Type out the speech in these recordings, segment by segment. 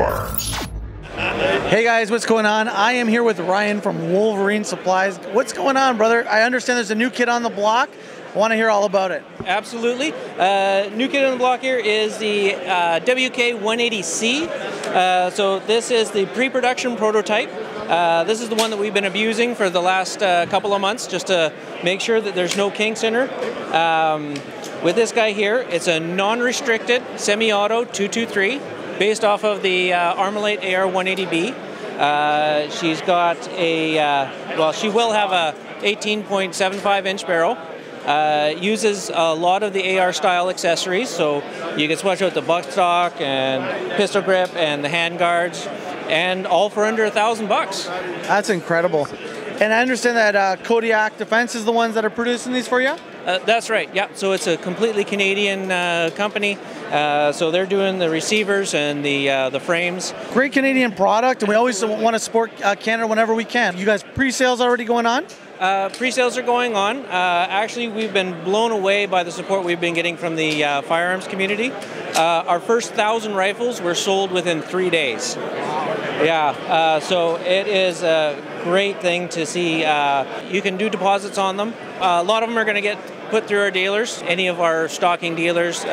Arms. Hey guys, what's going on? I am here with Ryan from Wolverine Supplies. What's going on, brother? I understand there's a new kid on the block. I want to hear all about it. Absolutely. Uh, new kid on the block here is the uh, WK180C. Uh, so this is the pre-production prototype. Uh, this is the one that we've been abusing for the last uh, couple of months just to make sure that there's no kinks in her. Um, with this guy here, it's a non-restricted semi-auto 223 based off of the uh, Armalite AR180B. Uh, she's got a, uh, well, she will have a 18.75 inch barrel. Uh, uses a lot of the AR style accessories, so you can switch out the buttstock and pistol grip and the handguards, and all for under a thousand bucks. That's incredible. And I understand that uh, Kodiak Defence is the ones that are producing these for you? Uh, that's right, yeah. So it's a completely Canadian uh, company. Uh, so they're doing the receivers and the uh, the frames. Great Canadian product, and we always want to support uh, Canada whenever we can. You guys pre-sales already going on? Uh, pre-sales are going on. Uh, actually, we've been blown away by the support we've been getting from the uh, firearms community. Uh, our first thousand rifles were sold within three days. Yeah, uh, so it is a great thing to see. Uh, you can do deposits on them. a lot of them are going to get put through our dealers. Any of our stocking dealers,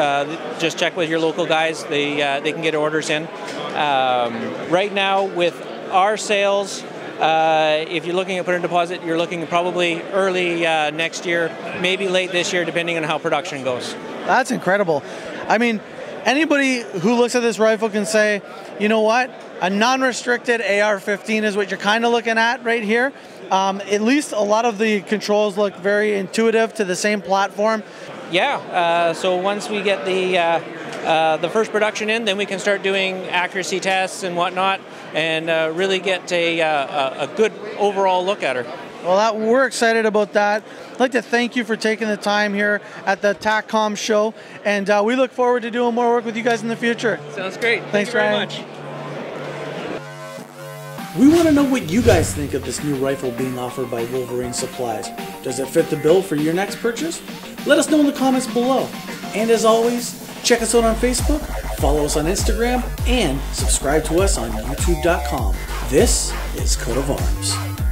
just check with your local guys. They they can get orders in. Um, right now, with our sales. Uh, if you're looking at putting a deposit, you're looking probably early uh, next year, maybe late this year, depending on how production goes. That's incredible. I mean, anybody who looks at this rifle can say, you know what, a non-restricted AR-15 is what you're kind of looking at right here. Um, at least a lot of the controls look very intuitive to the same platform. Yeah. Uh, so once we get the uh, uh, the first production in, then we can start doing accuracy tests and whatnot, and uh, really get a, uh, a good overall look at her. Well, that, we're excited about that. I'd like to thank you for taking the time here at the TACCOM show, and uh, we look forward to doing more work with you guys in the future. Sounds great. Thanks Thank very Ryan. much. We want to know what you guys think of this new rifle being offered by Wolverine Supplies. Does it fit the bill for your next purchase? Let us know in the comments below. And as always, check us out on Facebook, follow us on Instagram, and subscribe to us on youtube.com. This is Code of Arms.